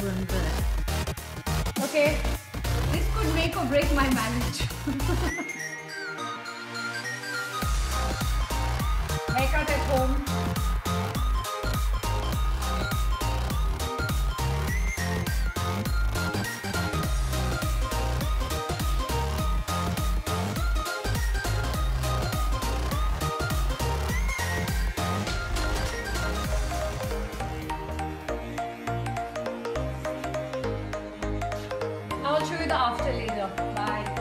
Okay, this could make or break my marriage. Haircut the after later. Bye.